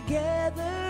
together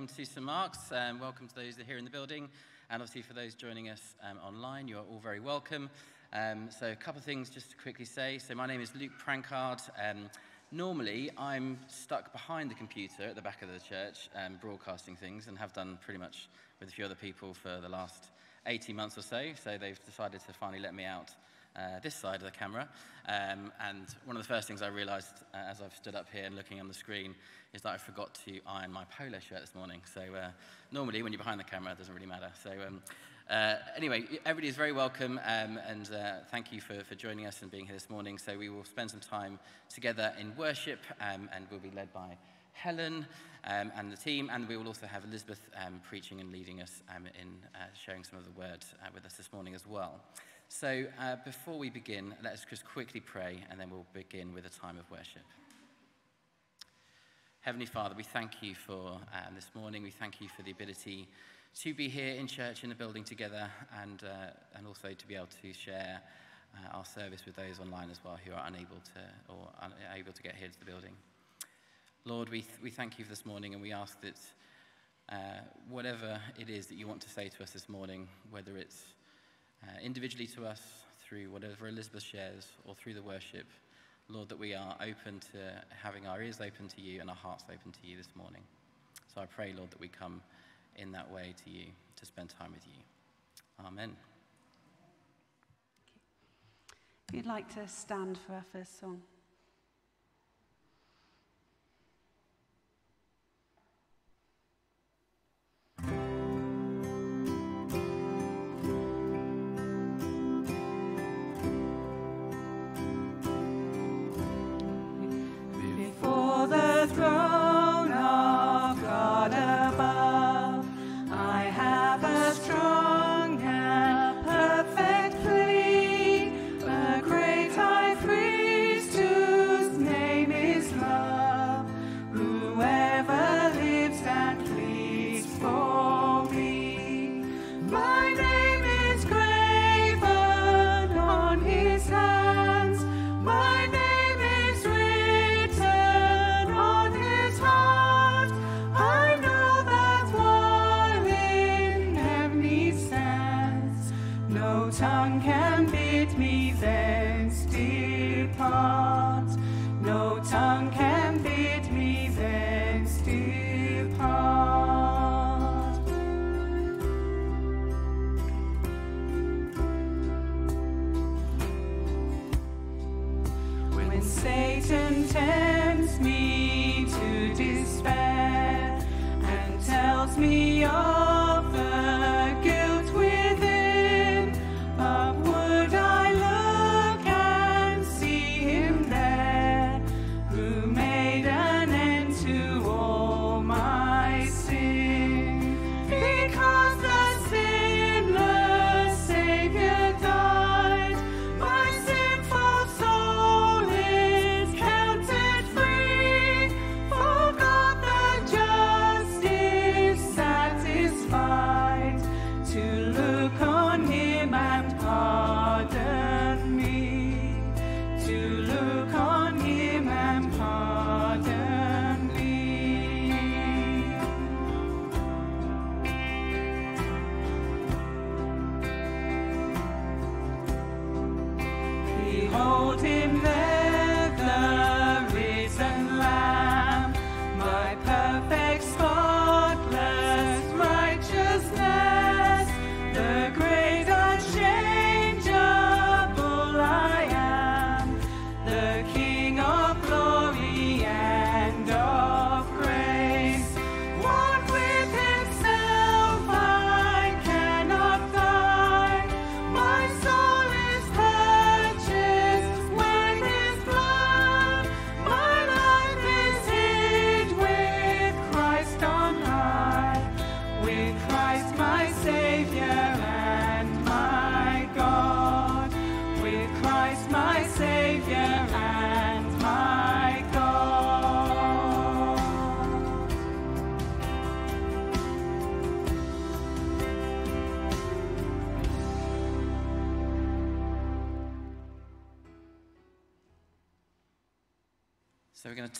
welcome to St Mark's. Um, welcome to those that are here in the building, and obviously for those joining us um, online, you are all very welcome. Um, so, a couple of things just to quickly say. So, my name is Luke Prankard. Um, normally, I'm stuck behind the computer at the back of the church, um, broadcasting things, and have done pretty much with a few other people for the last 18 months or so. So, they've decided to finally let me out uh, this side of the camera. Um, and one of the first things I realized uh, as I've stood up here and looking on the screen is that I forgot to iron my polo shirt this morning. So uh, normally when you're behind the camera, it doesn't really matter. So um, uh, anyway, everybody is very welcome um, and uh, thank you for, for joining us and being here this morning. So we will spend some time together in worship um, and we'll be led by Helen um, and the team, and we will also have Elizabeth um, preaching and leading us um, in uh, sharing some of the word uh, with us this morning as well. So uh, before we begin, let us just quickly pray, and then we'll begin with a time of worship. Heavenly Father, we thank you for um, this morning. We thank you for the ability to be here in church in the building together, and uh, and also to be able to share uh, our service with those online as well who are unable to or unable to get here to the building. Lord, we, th- we thank you for this morning and we ask that uh, whatever it is that you want to say to us this morning, whether it's uh, individually to us through whatever Elizabeth shares or through the worship, Lord, that we are open to having our ears open to you and our hearts open to you this morning. So I pray, Lord, that we come in that way to you to spend time with you. Amen. If you'd like to stand for our first song.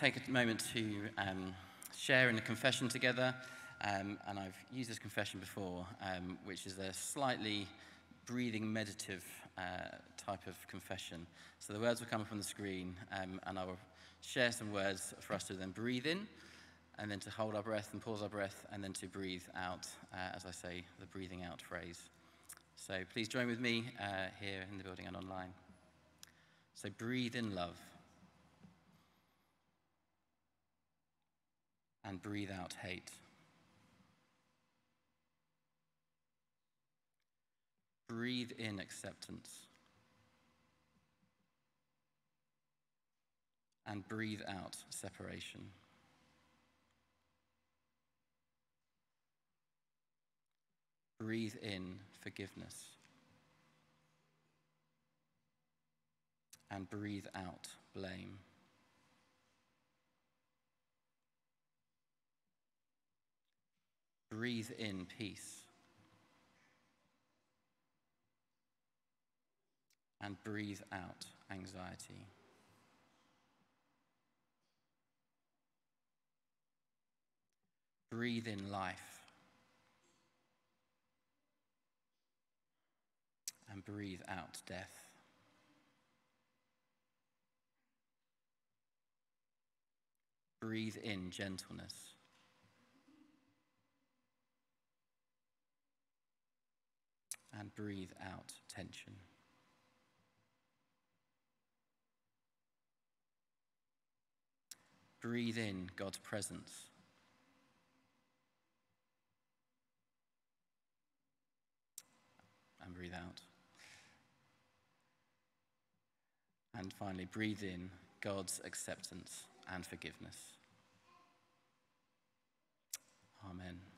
Take a moment to um, share in a confession together. Um, and I've used this confession before, um, which is a slightly breathing, meditative uh, type of confession. So the words will come up on the screen, um, and I will share some words for us to then breathe in, and then to hold our breath and pause our breath, and then to breathe out, uh, as I say, the breathing out phrase. So please join with me uh, here in the building and online. So breathe in love. And breathe out hate. Breathe in acceptance. And breathe out separation. Breathe in forgiveness. And breathe out blame. Breathe in peace. And breathe out anxiety. Breathe in life. And breathe out death. Breathe in gentleness. And breathe out tension. Breathe in God's presence. And breathe out. And finally, breathe in God's acceptance and forgiveness. Amen.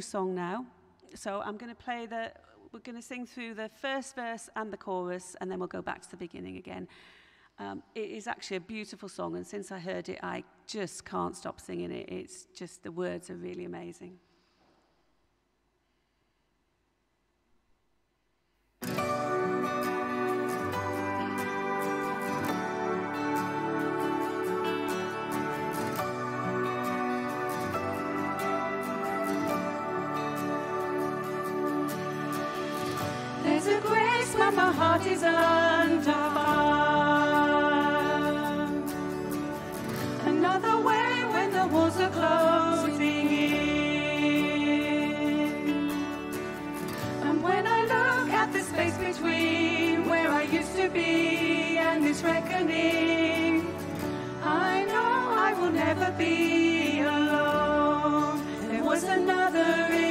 song now. So I'm going to play the, we're going to sing through the first verse and the chorus, and then we'll go back to the beginning again. Um, it is actually a beautiful song, and since I heard it, I just can't stop singing it. It's just, the words are really amazing. heart artisan farm. Another way when the walls are closing in. And when I look at the space between where I used to be and this reckoning, I know I will never be alone. There was another.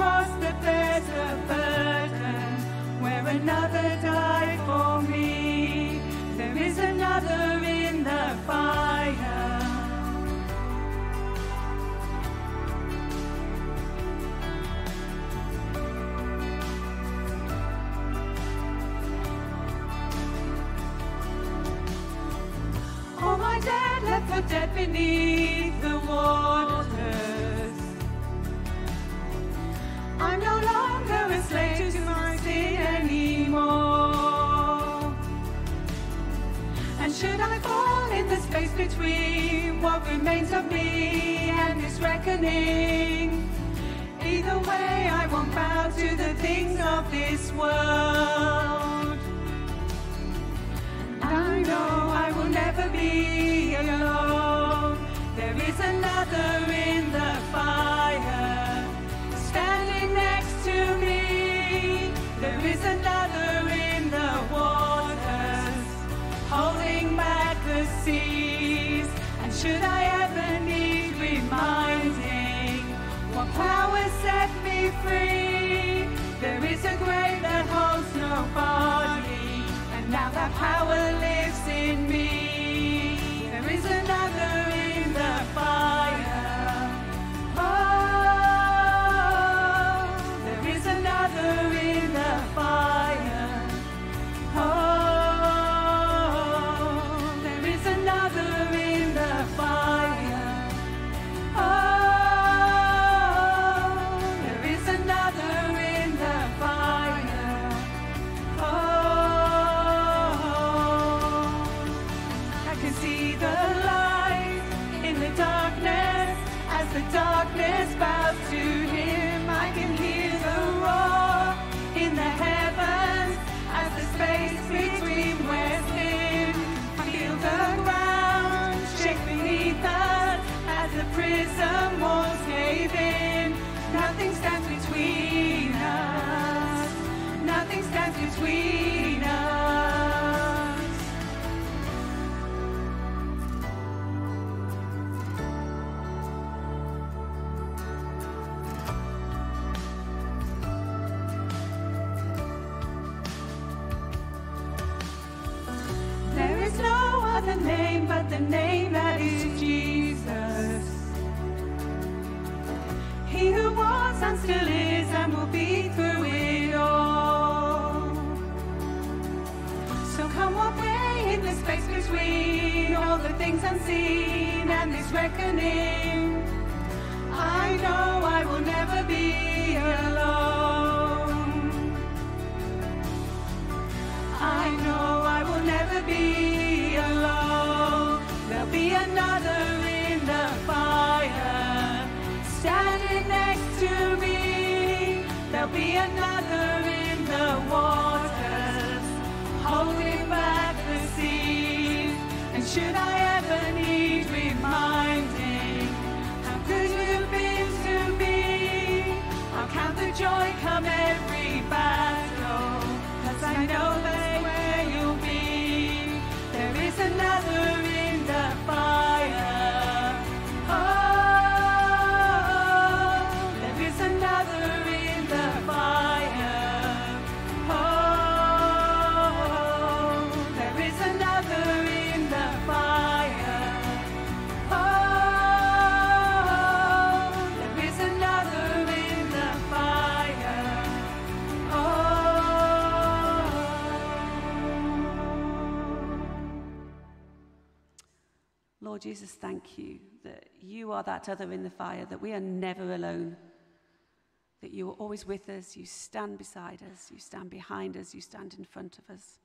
cross the desert burden, where another died for me. There is another in the fire. Oh, my dead, let the dead beneath. What remains of me and this reckoning? Either way, I won't bow to the things of this world. I know I will never be alone. There is another in the should I ever need reminding, what power set me free? There is a grave that holds no body, and now that power lives Jesus, thank you that you are that other in the fire, that we are never alone, that you are always with us, you stand beside us, you stand behind us, you stand in front of us.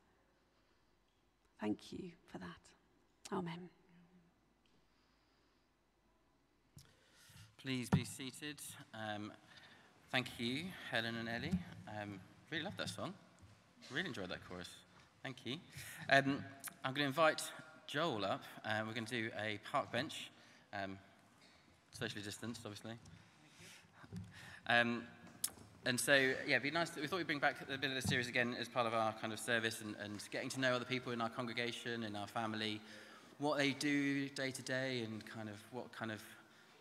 Thank you for that. Amen. Please be seated. Um, thank you, Helen and Ellie. Um, really love that song. Really enjoyed that chorus. Thank you. Um, I'm going to invite Joel up. Uh, we're going to do a park bench, um, socially distanced, obviously. Um, and so, yeah, it'd be nice. we thought we'd bring back a bit of the series again as part of our kind of service and, and getting to know other people in our congregation, in our family, what they do day to day, and kind of what kind of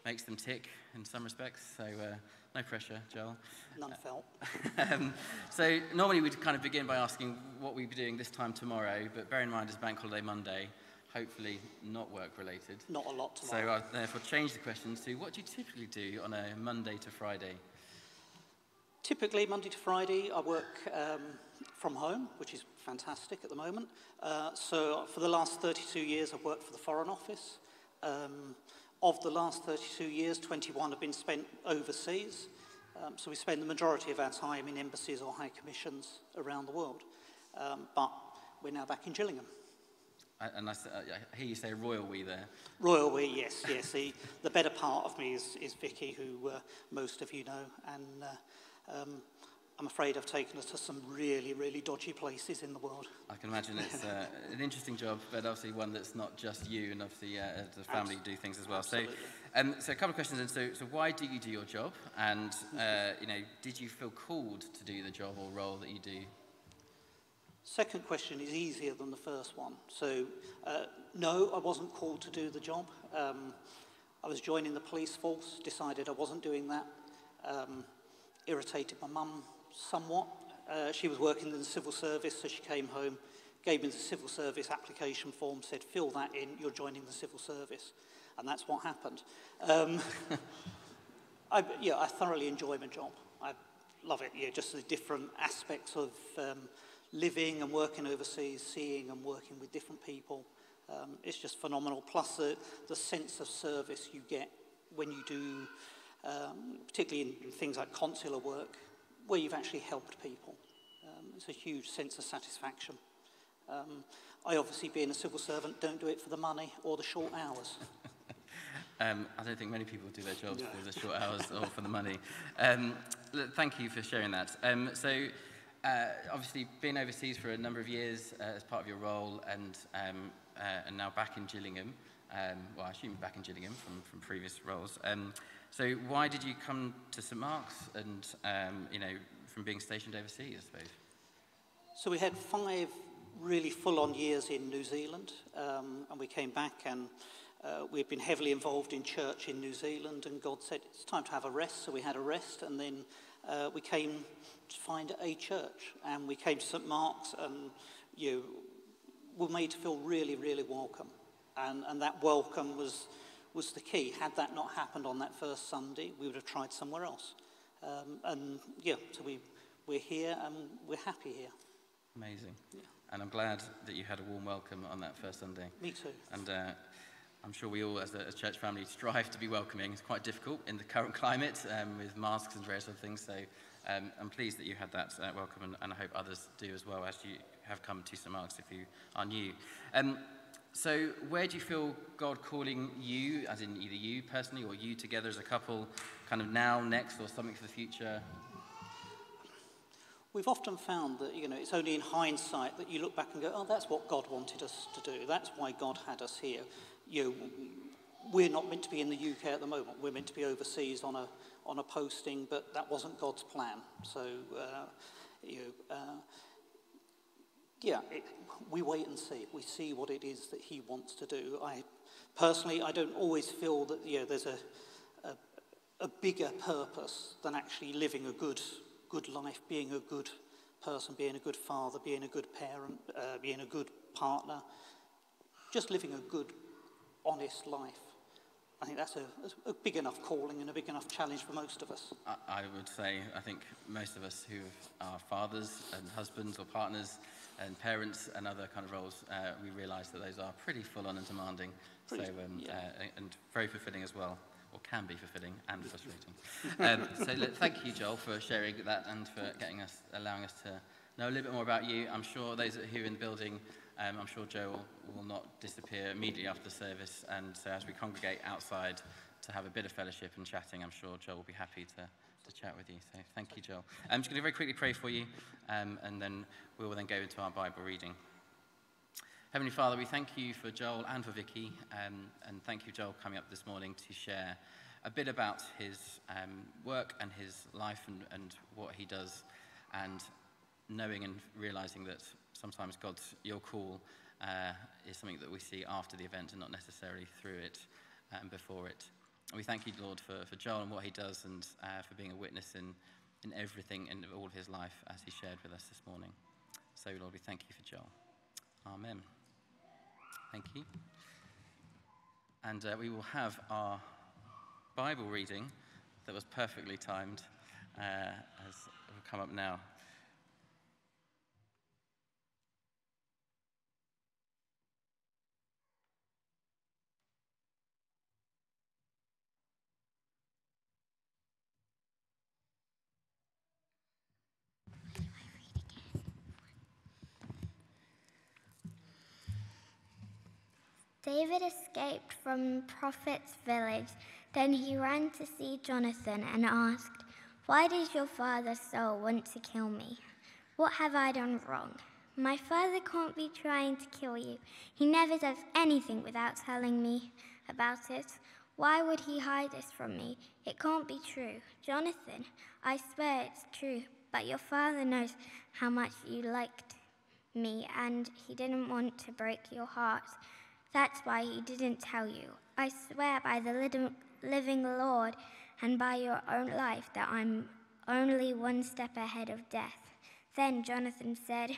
makes them tick in some respects. So, uh, no pressure, Joel. None felt. um, so normally we'd kind of begin by asking what we'd be doing this time tomorrow, but bear in mind it's Bank Holiday Monday, hopefully not work related. Not a lot So. I'll therefore change the question to what do you typically do on a Monday to Friday? Typically, Monday to Friday, I work um, from home, which is fantastic at the moment. Uh, so for the last 32 years, I've worked for the Foreign Office. Um, of the last 32 years, 21 have been spent overseas. Um, so we spend the majority of our time in embassies or high commissions around the world. Um, but we're now back in Gillingham. And I, I, hear you say royal we there. Royal we, yes, yes. The, the better part of me is, is Vicky, who uh, most of you know. And uh, um, I'm afraid I've taken us to some really, really dodgy places in the world. I can imagine it's uh, an interesting job, but obviously one that's not just you, and obviously uh, the family do things as well. Absolutely. So, um, so a couple of questions. And so, so why do you do your job? And uh, you know, did you feel called to do the job or role that you do? Second question is easier than the first one. So, uh, no, I wasn't called to do the job. Um, I was joining the police force, decided I wasn't doing that. Um, irritated my mum somewhat. Uh, she was working in the civil service, so she came home, gave me the civil service application form, said, fill that in, you're joining the civil service. And that's what happened. Um, I, yeah, I thoroughly enjoy my job. I love it. Yeah, just the different aspects of um, living and working overseas, seeing and working with different people. Um, it's just phenomenal. Plus the, the sense of service you get when you do, um, particularly in things like consular work, where you've actually helped people. Um, it's a huge sense of satisfaction. Um, I obviously, being a civil servant, don't do it for the money or the short hours. um, I don't think many people do their jobs for the short hours or for the money. Um, thank you for sharing that. Um, so, uh, obviously, been overseas for a number of years uh, as part of your role, and um, uh, and now back in Gillingham. Um, well, I assume back in Gillingham from, from previous roles. Um, so why did you come to St Mark's and, um, you know, from being stationed overseas, I suppose? So we had five really full-on years in New Zealand, um, and we came back and uh, we'd been heavily involved in church in New Zealand, and God said, it's time to have a rest, so we had a rest, and then uh, we came to find a church, and we came to St Mark's, and you were made to feel really, really welcome. And, and that welcome was was the key. Had that not happened on that first Sunday, we would have tried somewhere else. Um, and yeah, so we, we're here and we're happy here. Amazing. Yeah. And I'm glad that you had a warm welcome on that first Sunday. Me too. And uh, I'm sure we all, as a church family, strive to be welcoming. It's quite difficult in the current climate um, with masks and various other things. So um, I'm pleased that you had that uh, welcome, and, and, I hope others do as well as you have come to St Mark's if you are new. Um, so, where do you feel God calling you, as in either you personally or you together as a couple, kind of now, next, or something for the future? We've often found that you know it's only in hindsight that you look back and go, "Oh, that's what God wanted us to do. That's why God had us here." You know, we're not meant to be in the UK at the moment. We're meant to be overseas on a on a posting, but that wasn't God's plan. So, uh, you know, uh, yeah, it, we wait and see. We see what it is that he wants to do. I personally, I don't always feel that you know, there's a, a, a bigger purpose than actually living a good, good life, being a good person, being a good father, being a good parent, uh, being a good partner, just living a good, honest life. I think that's a, a, big enough calling and a big enough challenge for most of us. I, I would say, I think most of us who are fathers and husbands or partners and parents and other kind of roles, uh, we realise that those are pretty full on and demanding. Pretty, so, um, yeah. uh, and very fulfilling as well, or can be fulfilling and frustrating. um, so, look, thank you, Joel, for sharing that and for getting us, allowing us to know a little bit more about you. I'm sure those who here in the building, um, I'm sure Joel will not disappear immediately after service. And so, as we congregate outside to have a bit of fellowship and chatting, I'm sure Joel will be happy to to chat with you. So thank you, Joel. I'm just going to very quickly pray for you, um, and then we will then go into our Bible reading. Heavenly Father, we thank you for Joel and for Vicky, um, and thank you, Joel, coming up this morning to share a bit about his um, work and his life and, and what he does, and knowing and realizing that sometimes God's your call uh, is something that we see after the event and not necessarily through it and um, before it. And we thank you, Lord, for, for Joel and what he does and uh, for being a witness in, in everything and all of his life as he shared with us this morning. So, Lord, we thank you for Joel. Amen. Thank you. And uh, we will have our Bible reading that was perfectly timed uh, as will come up now. David escaped from the prophet's village. Then he ran to see Jonathan and asked, Why does your father Saul want to kill me? What have I done wrong? My father can't be trying to kill you. He never does anything without telling me about it. Why would he hide this from me? It can't be true. Jonathan, I swear it's true, but your father knows how much you liked me, and he didn't want to break your heart. That's why he didn't tell you. I swear by the living Lord and by your own life that I'm only one step ahead of death. Then Jonathan said,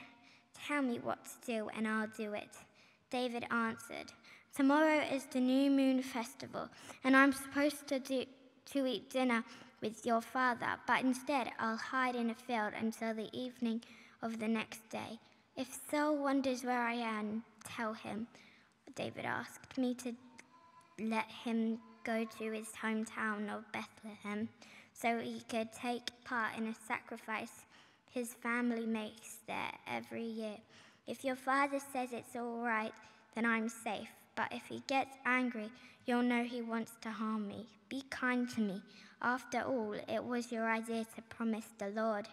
Tell me what to do, and I'll do it. David answered, Tomorrow is the new moon festival, and I'm supposed to, do, to eat dinner with your father, but instead I'll hide in a field until the evening of the next day. If Saul wonders where I am, tell him. David asked me to let him go to his hometown of Bethlehem so he could take part in a sacrifice his family makes there every year. If your father says it's all right, then I'm safe. But if he gets angry, you'll know he wants to harm me. Be kind to me. After all, it was your idea to promise the Lord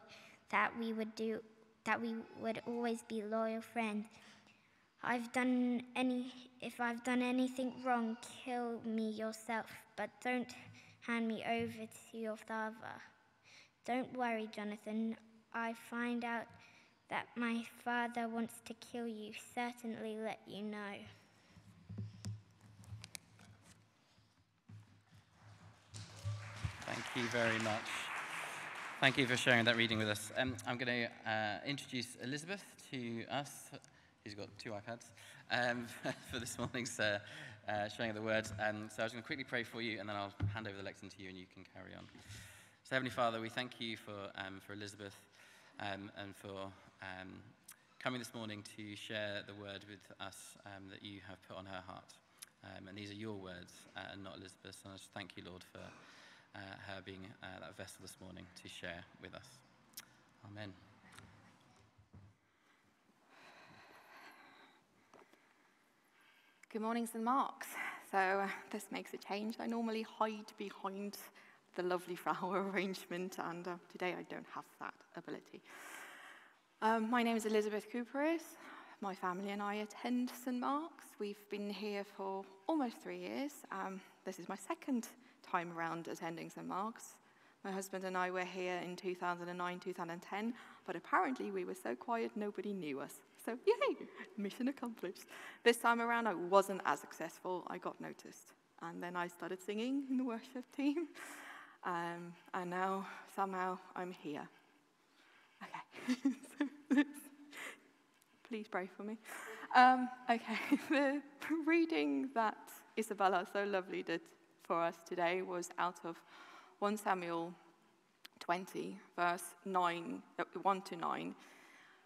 that we would do that we would always be loyal friends. I've done any if I've done anything wrong, kill me yourself, but don't hand me over to your father. Don't worry, Jonathan. I find out that my father wants to kill you, certainly let you know. Thank you very much. Thank you for sharing that reading with us. Um, I'm going to uh, introduce Elizabeth to us, who's got two iPads, um, for this morning's uh, uh, sharing of the word. Um, so I was going to quickly pray for you, and then I'll hand over the lectern to you, and you can carry on. So, Heavenly Father, we thank you for, um, for Elizabeth um, and for um, coming this morning to share the word with us um, that you have put on her heart. And these are your words uh, and not Elizabeth's. And I just thank you, Lord, for uh, her being uh, that vessel this morning to share with us. Amen. Good morning, St. Mark's. So uh, this makes a change. I normally hide behind the lovely flower arrangement, and uh, today I don't have that ability. Um, my name is Elizabeth Kuperus. My family and I attend St. Mark's. We've been here for almost three years. Um, this is my second time around attending St. Mark's. My husband and I were here in 2009, 2010, but apparently we were so quiet nobody knew us. So, yay, mission accomplished. This time around, I wasn't as successful. I got noticed. And then I started singing in the worship team. Um, and now somehow I'm here. Okay. Please pray for me. Um, okay, the reading that Isabella so lovely did for us today was out of 1 Samuel 20, verse 9, uh, 1 to 9,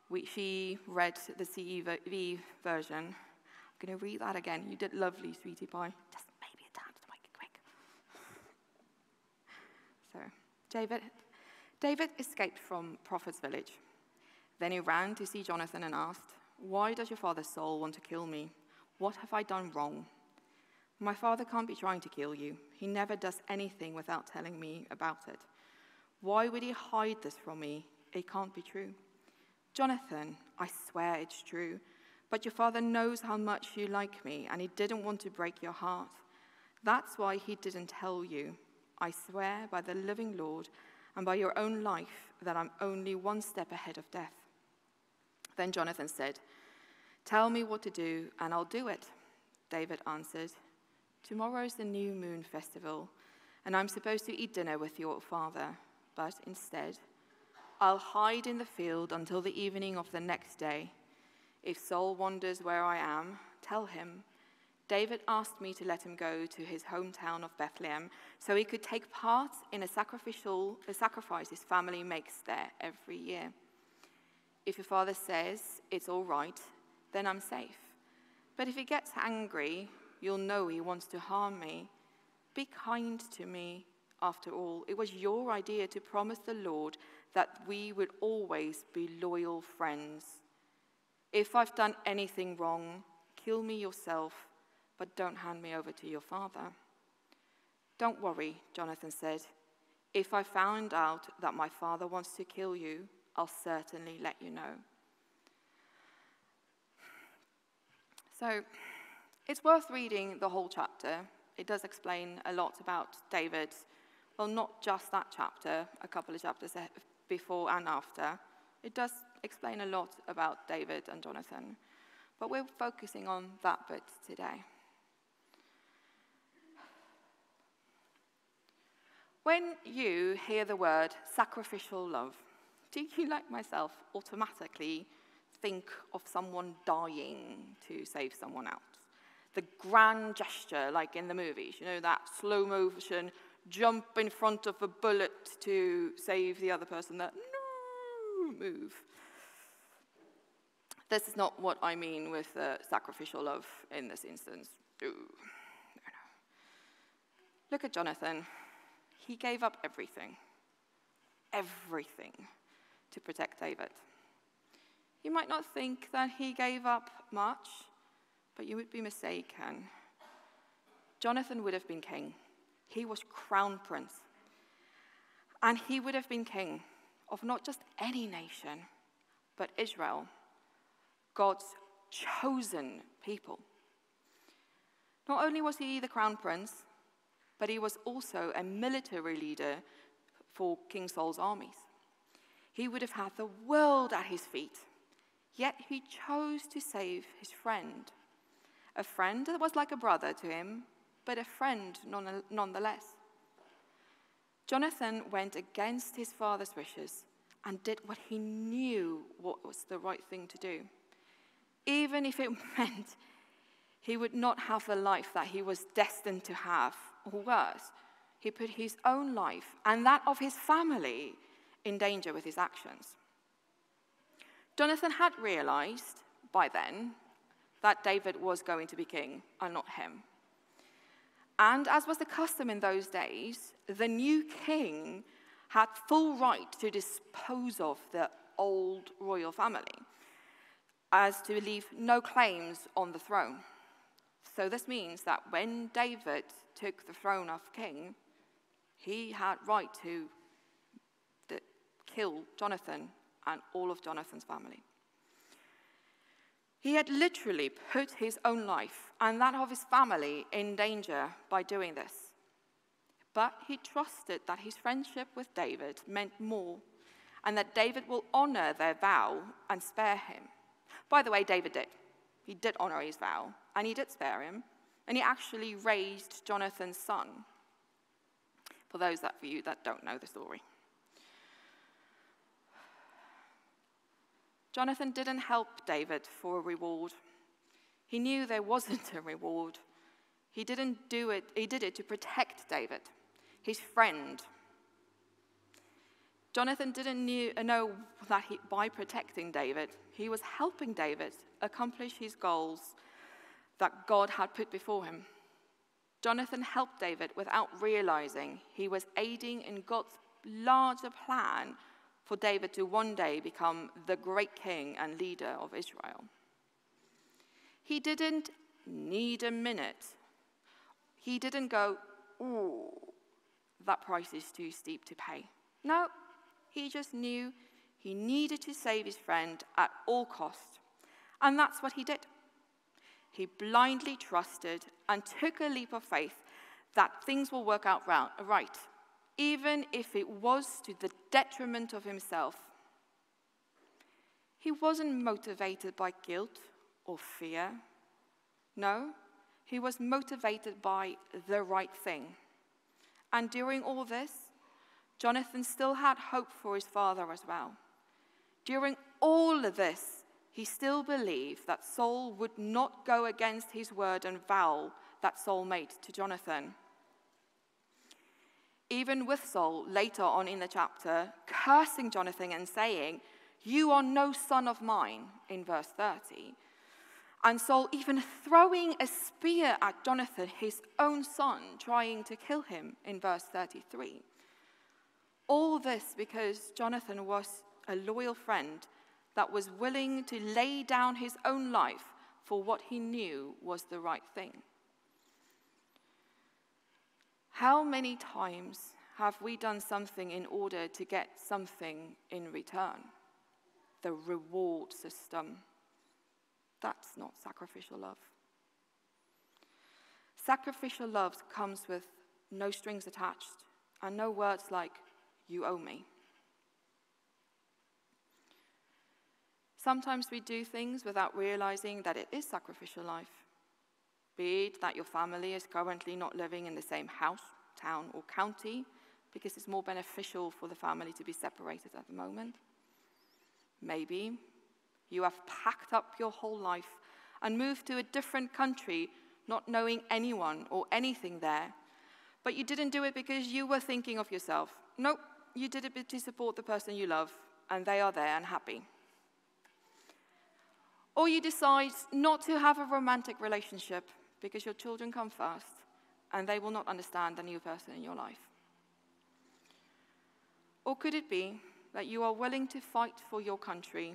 which she read the CEV version. I'm going to read that again. You did lovely, sweetie pie. Just maybe a tad to make it quick. so, David, David escaped from Prophet's village. Then he ran to see Jonathan and asked, Why does your father Saul want to kill me? What have I done wrong? My father can't be trying to kill you. He never does anything without telling me about it. Why would he hide this from me? It can't be true. Jonathan, I swear it's true. But your father knows how much you like me, and he didn't want to break your heart. That's why he didn't tell you. I swear by the living Lord and by your own life that I'm only one step ahead of death. Then Jonathan said, Tell me what to do, and I'll do it. David answered, Tomorrow's the new moon festival, and I'm supposed to eat dinner with your father, but instead, I'll hide in the field until the evening of the next day. If Saul wonders where I am, tell him David asked me to let him go to his hometown of Bethlehem so he could take part in a sacrificial a sacrifice his family makes there every year. If your father says it's all right, then I'm safe. But if he gets angry, you'll know he wants to harm me. Be kind to me. After all, it was your idea to promise the Lord that we would always be loyal friends. If I've done anything wrong, kill me yourself but don't hand me over to your father. Don't worry, Jonathan said. If I found out that my father wants to kill you, I'll certainly let you know. So it's worth reading the whole chapter. It does explain a lot about David. Well, not just that chapter, a couple of chapters before and after. It does explain a lot about David and Jonathan. But we're focusing on that bit today. When you hear the word sacrificial love, do you, like myself, automatically think of someone dying to save someone else? The grand gesture, like in the movies, you know, that slow motion jump in front of a bullet to save the other person, that no move. This is not what I mean with uh, sacrificial love in this instance. No, no. Look at Jonathan. He gave up everything, everything, to protect David. You might not think that he gave up much, but you would be mistaken. Jonathan would have been king. He was crown prince. And he would have been king of not just any nation, but Israel, God's chosen people. Not only was he the crown prince, but he was also a military leader for King Saul's armies. He would have had the world at his feet, yet he chose to save his friend. A friend that was like a brother to him, but a friend nonetheless. Jonathan went against his father's wishes and did what he knew what was the right thing to do even if it meant he would not have the life that he was destined to have, or worse, he put his own life and that of his family in danger with his actions. Jonathan had realized by then that David was going to be king and not him. And as was the custom in those days, the new king had full right to dispose of the old royal family as to leave no claims on the throne. So this means that when David took the throne of king, he had right to kill Jonathan and all of Jonathan's family. He had literally put his own life and that of his family in danger by doing this. But he trusted that his friendship with David meant more and that David will honor their vow and spare him. By the way, David did. He did honor his vow, and he did spare him, and he actually raised Jonathan's son. For those of you that don't know the story. Jonathan didn't help David for a reward. He knew there wasn't a reward. He didn't do it, he did it to protect David, his friend, Jonathan didn't knew, know that he, by protecting David, he was helping David accomplish his goals that God had put before him. Jonathan helped David without realizing he was aiding in God's larger plan for David to one day become the great king and leader of Israel. He didn't need a minute. He didn't go, ooh, that price is too steep to pay. No, he just knew he needed to save his friend at all cost. And that's what he did. He blindly trusted and took a leap of faith that things will work out right, even if it was to the detriment of himself. He wasn't motivated by guilt or fear. No, he was motivated by the right thing. And during all this, Jonathan still had hope for his father as well. During all of this, he still believed that Saul would not go against his word and vow that Saul made to Jonathan. Even with Saul, later on in the chapter, cursing Jonathan and saying, You are no son of mine, in verse 30. And Saul even throwing a spear at Jonathan, his own son, trying to kill him, in verse 33. All this because Jonathan was a loyal friend that was willing to lay down his own life for what he knew was the right thing. How many times have we done something in order to get something in return? The reward system. That's not sacrificial love. Sacrificial love comes with no strings attached and no words like, you owe me. Sometimes we do things without realizing that it is sacrificial life. Be it that your family is currently not living in the same house, town, or county because it's more beneficial for the family to be separated at the moment. Maybe you have packed up your whole life and moved to a different country, not knowing anyone or anything there. But you didn't do it because you were thinking of yourself. Nope, you did it to support the person you love, and they are there and happy. Or you decide not to have a romantic relationship because your children come first and they will not understand the new person in your life. Or could it be that you are willing to fight for your country,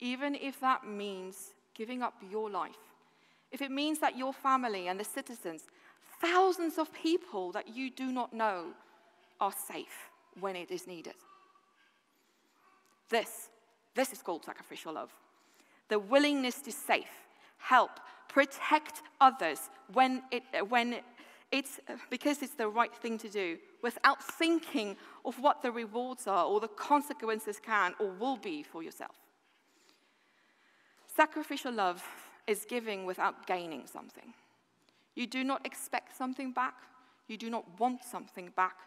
even if that means giving up your life? If it means that your family and the citizens, thousands of people that you do not know, are safe when it is needed. This, this is called sacrificial love the willingness to save, help, protect others when, it, when it's because it's the right thing to do without thinking of what the rewards are or the consequences can or will be for yourself. Sacrificial love is giving without gaining something. You do not expect something back. You do not want something back.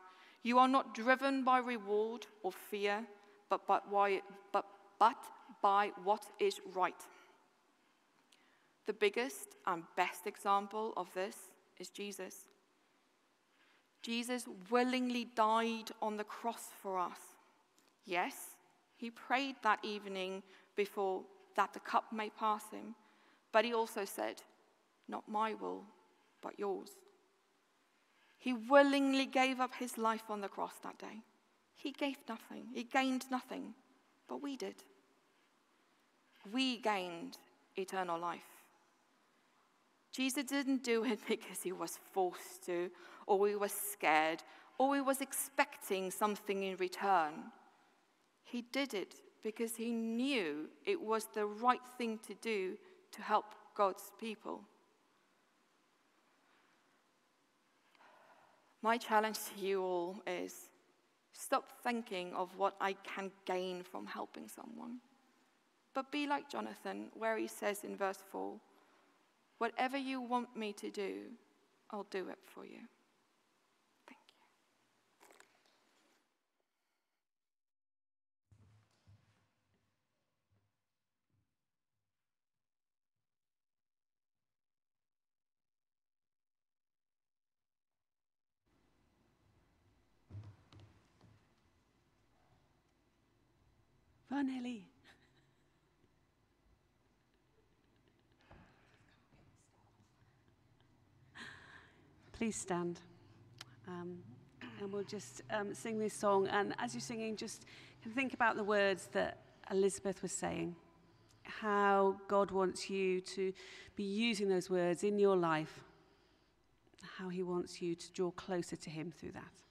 You are not driven by reward or fear, but, but, why, but, but by what is right. The biggest and best example of this is Jesus. Jesus willingly died on the cross for us. Yes, he prayed that evening before that the cup may pass him, but he also said, Not my will, but yours. He willingly gave up his life on the cross that day. He gave nothing, he gained nothing, but we did we gained eternal life. Jesus didn't do it because he was forced to, or he was scared, or he was expecting something in return. He did it because he knew it was the right thing to do to help God's people. My challenge to you all is stop thinking of what I can gain from helping someone. But be like Jonathan, where he says in verse 4 Whatever you want me to do, I'll do it for you. Thank you. Run, Please stand. Um, and we'll just um, sing this song. And as you're singing, just think about the words that Elizabeth was saying. How God wants you to be using those words in your life. How He wants you to draw closer to Him through that.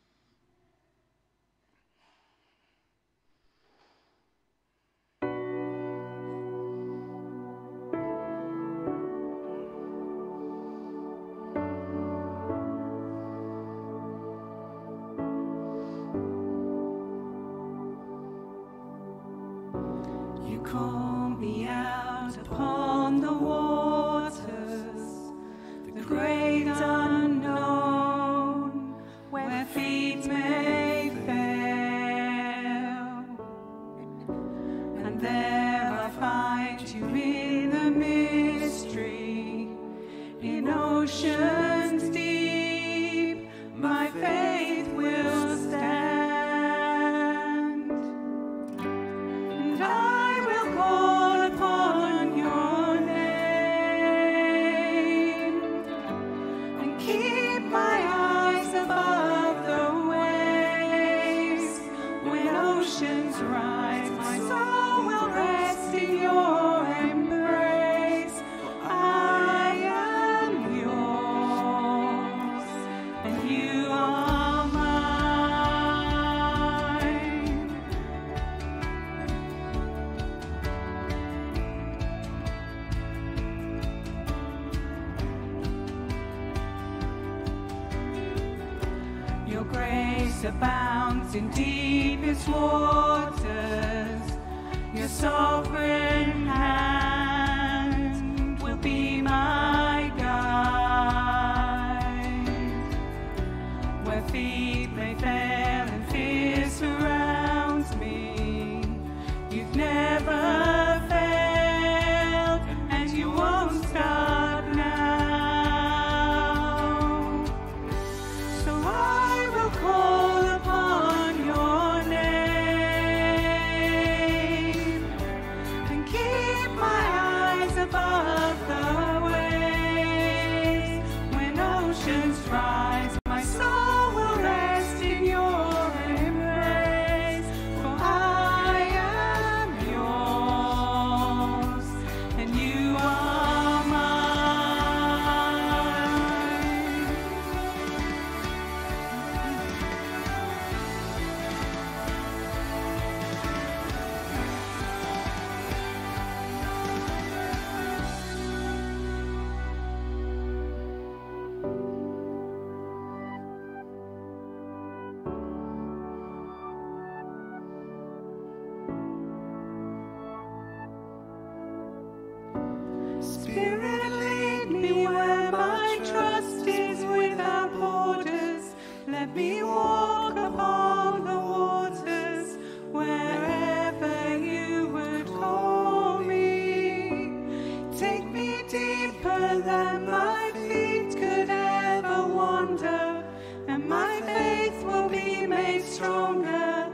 Than my feet could ever wander, and my faith will be made stronger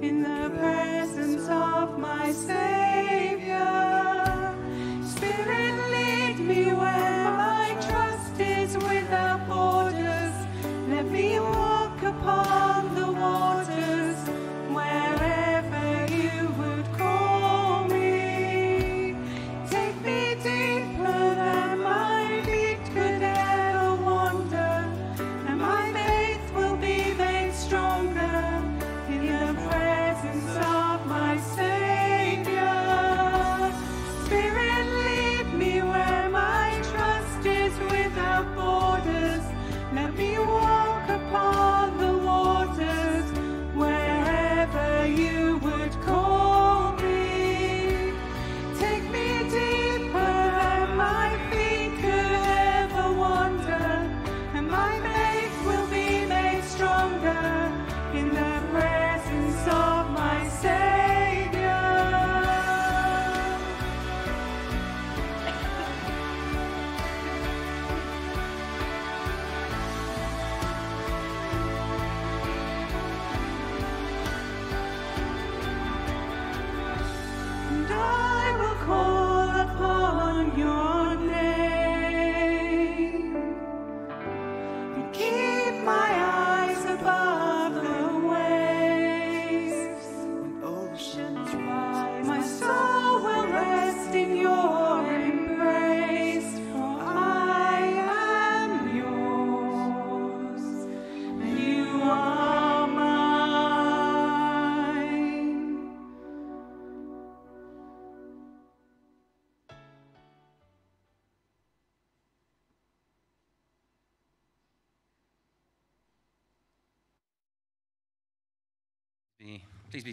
in the presence of my Savior.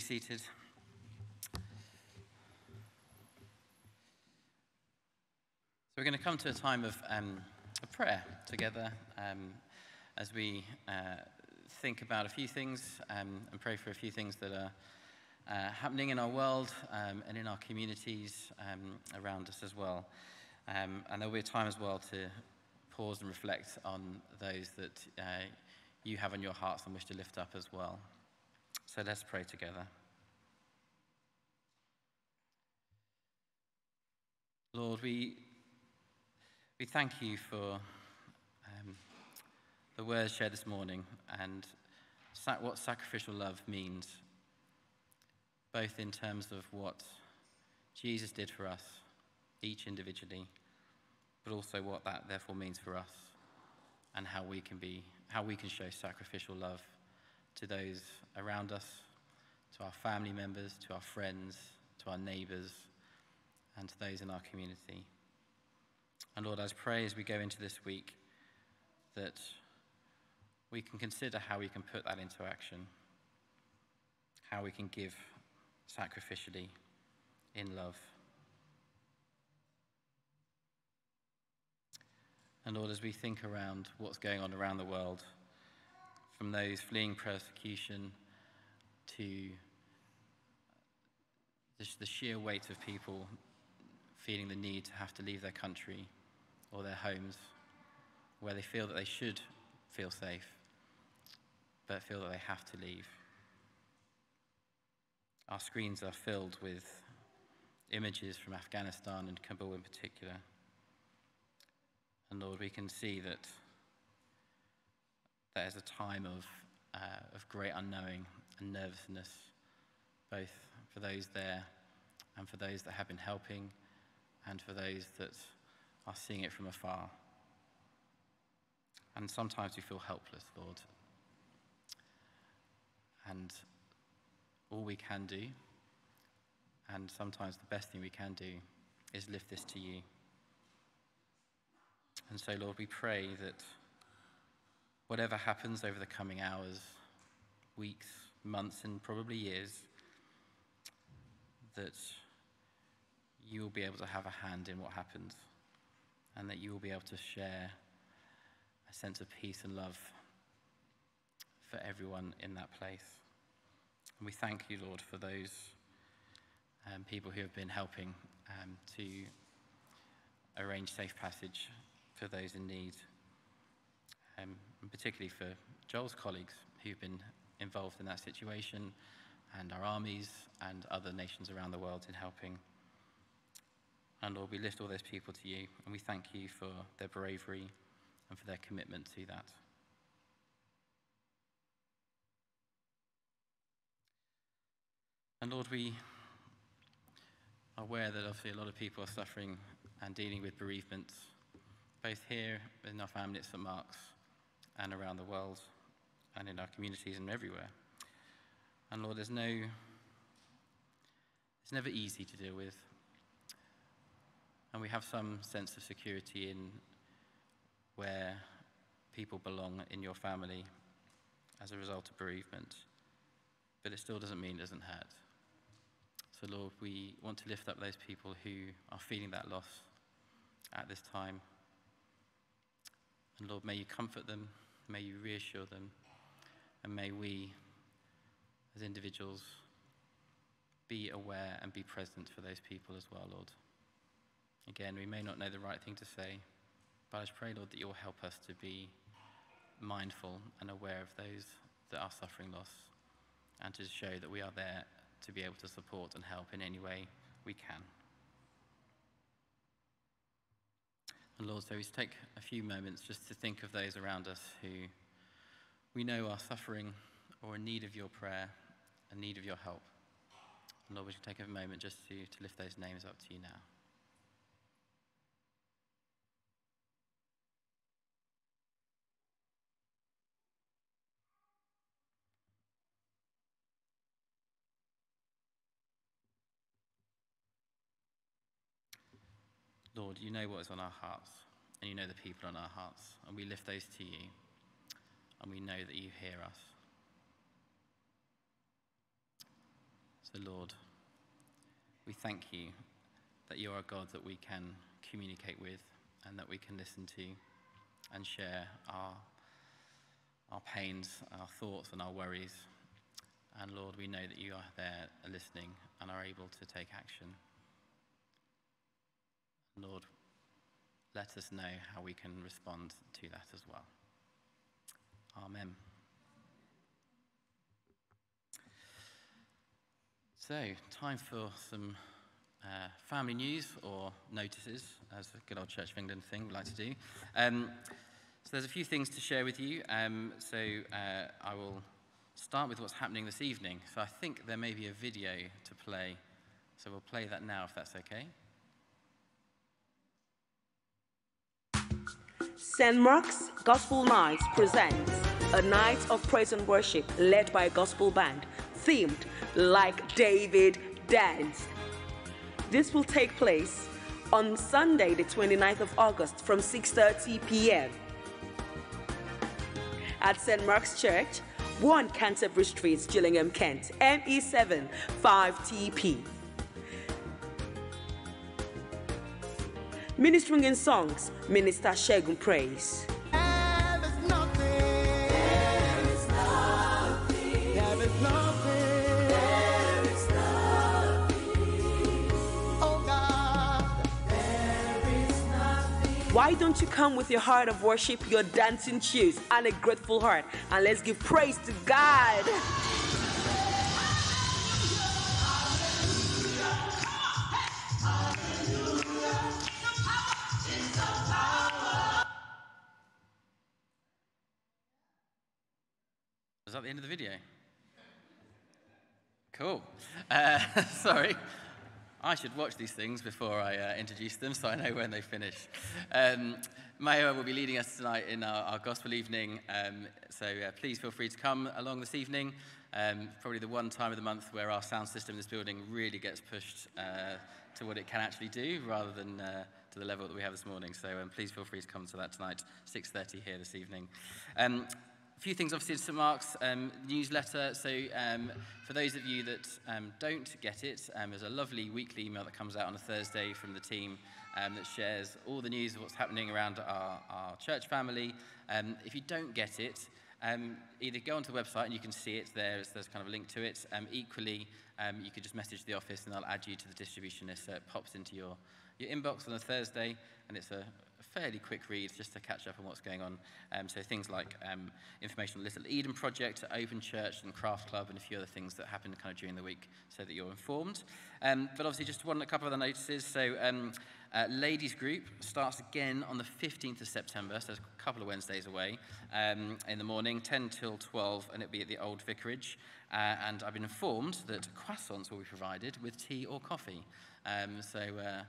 Seated. So we're going to come to a time of, um, of prayer together um, as we uh, think about a few things um, and pray for a few things that are uh, happening in our world um, and in our communities um, around us as well. And there'll be a time as well to pause and reflect on those that uh, you have on your hearts and wish to lift up as well. So let's pray together. Lord, we, we thank you for um, the words shared this morning and sac- what sacrificial love means, both in terms of what Jesus did for us, each individually, but also what that therefore means for us and how we can be, how we can show sacrificial love to those around us, to our family members, to our friends, to our neighbors, and to those in our community. And Lord, I pray as we go into this week that we can consider how we can put that into action, how we can give sacrificially in love. And Lord, as we think around what's going on around the world, from those fleeing persecution to the sheer weight of people feeling the need to have to leave their country or their homes where they feel that they should feel safe, but feel that they have to leave. Our screens are filled with images from Afghanistan and Kabul in particular. And Lord, we can see that there's a time of, uh, of great unknowing and nervousness, both for those there and for those that have been helping and for those that are seeing it from afar. And sometimes we feel helpless, Lord. And all we can do, and sometimes the best thing we can do, is lift this to you. And so, Lord, we pray that whatever happens over the coming hours, weeks, months, and probably years, that you will be able to have a hand in what happens and that you will be able to share a sense of peace and love for everyone in that place. And we thank you, Lord, for those um, people who have been helping um, to arrange safe passage for those in need, um, and particularly for Joel's colleagues who've been involved in that situation, and our armies and other nations around the world in helping. And Lord, we lift all those people to you, and we thank you for their bravery and for their commitment to that. And Lord, we are aware that obviously a lot of people are suffering and dealing with bereavement, both here in our family at St. Mark's and around the world and in our communities and everywhere. And Lord, there's no, it's never easy to deal with. And we have some sense of security in where people belong in your family as a result of bereavement. But it still doesn't mean it doesn't hurt. So, Lord, we want to lift up those people who are feeling that loss at this time. And Lord, may you comfort them, may you reassure them, and may we, as individuals, be aware and be present for those people as well, Lord. Again, we may not know the right thing to say, but I just pray, Lord, that you'll help us to be mindful and aware of those that are suffering loss and to show that we are there to be able to support and help in any way we can. And Lord, so we take a few moments just to think of those around us who we know are suffering or in need of your prayer, in need of your help. And Lord, we should take a moment just to, to lift those names up to you now. Lord, you know what is on our hearts, and you know the people on our hearts, and we lift those to you, and we know that you hear us. So, Lord, we thank you that you are a God that we can communicate with and that we can listen to and share our, our pains, our thoughts, and our worries. And Lord, we know that you are there listening and are able to take action. Lord, let us know how we can respond to that as well. Amen. So, time for some uh, family news or notices, as a good old Church of England thing we like to do. Um, so, there's a few things to share with you. Um, so, uh, I will start with what's happening this evening. So, I think there may be a video to play. So, we'll play that now if that's okay. St. Mark's Gospel Nights presents a night of praise and worship led by a gospel band themed like David danced. This will take place on Sunday the 29th of August from 6:30 p.m. at St. Mark's Church, 1 Canterbury Street, Gillingham, Kent, ME7 5TP. Ministering in songs, Minister Shegun Praise. Why don't you come with your heart of worship, your dancing shoes, and a grateful heart? And let's give praise to God. That the end of the video? Cool. Uh, sorry. I should watch these things before I uh, introduce them so I know when they finish. Um, Maya will be leading us tonight in our, our gospel evening, um, so uh, please feel free to come along this evening. Um, probably the one time of the month where our sound system in this building really gets pushed uh, to what it can actually do rather than uh, to the level that we have this morning. So um, please feel free to come to that tonight, 6.30 here this evening. A few things, obviously, St. Mark's um, newsletter. So, um, for those of you that um, don't get it, um, there's a lovely weekly email that comes out on a Thursday from the team um, that shares all the news of what's happening around our, our church family. Um, if you don't get it, either go onto the website and you can see it there, there's kind of a link to it. Equally, you could just message the office and they'll add you to the distribution list so it pops into your, your inbox on a Thursday and it's a fairly quick reads just to catch up on what's going on. Um, so things like um, information on the Little Eden Project, Open Church and Craft Club and a few other things that happen kind of during the week so that you're informed. Um, but obviously just one, a couple of other notices. So um, uh, ladies group starts again on the 15th of September, so a couple of Wednesdays away, um, in the morning, 10 till 12, and it'll be at the Old Vicarage. Uh, and I've been informed that croissants will be provided with tea or coffee. Um, so uh,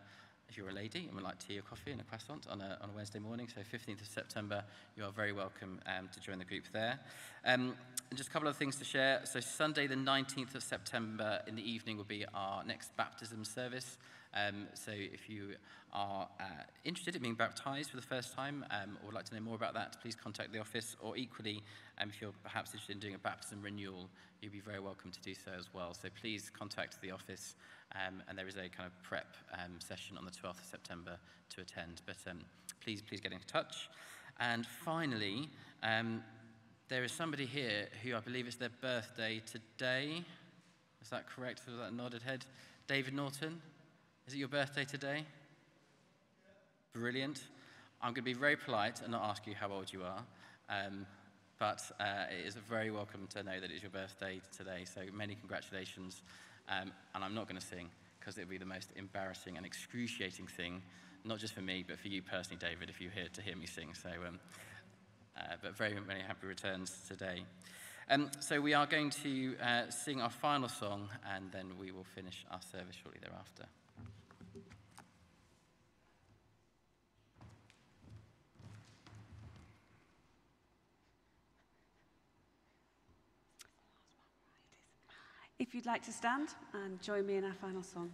if you're a lady and would like tea or coffee and a croissant on a, on a Wednesday morning, so 15th of September, you are very welcome um, to join the group there. Um, and just a couple of things to share. So Sunday the 19th of September in the evening will be our next baptism service. Um, so if you are uh, interested in being baptized for the first time um, or would like to know more about that, please contact the office. Or equally, um, if you're perhaps interested in doing a baptism renewal, you'd be very welcome to do so as well. So please contact the office. Um, and there is a kind of prep um, session on the 12th of September to attend. But um, please, please get in touch. And finally, there is somebody here who I believe it's their birthday today. Is that correct? Was that nodded head? David Norton? Is it your birthday today? Brilliant. I'm going to be very polite and not ask you how old you are. Um, but uh, it is very welcome to know that it's your birthday today. So many congratulations. Um, and I'm not going to sing because it would be the most embarrassing and excruciating thing, not just for me, but for you personally, David, if you're here to hear me sing. So, um, uh, but very, very happy returns today. Um, so we are going to uh, sing our final song, and then we will finish our service shortly thereafter. If you'd like to stand and join me in our final song.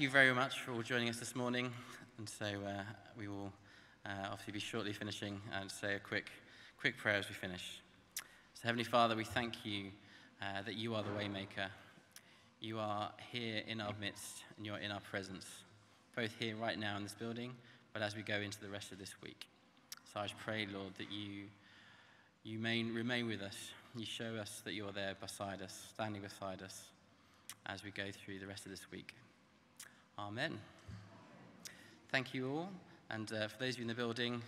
Thank you very much for all joining us this morning. And so, uh, we will uh, obviously be shortly finishing and say a quick, quick prayer as we finish. So, Heavenly Father, we thank you uh, that you are the waymaker. You are here in our midst and you're in our presence, both here right now in this building, but as we go into the rest of this week. So I just pray, Lord, that you, you may remain with us. You show us that you're there beside us, standing beside us as we go through the rest of this week. Amen. Thank you all. And uh, for those of you in the building,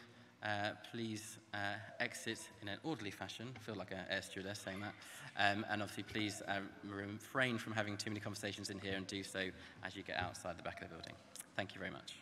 uh, please uh, exit in an orderly fashion. I feel like an air stewardess saying that. Um, and obviously, please uh, refrain from having too many conversations in here and do so as you get outside the back of the building. Thank you very much.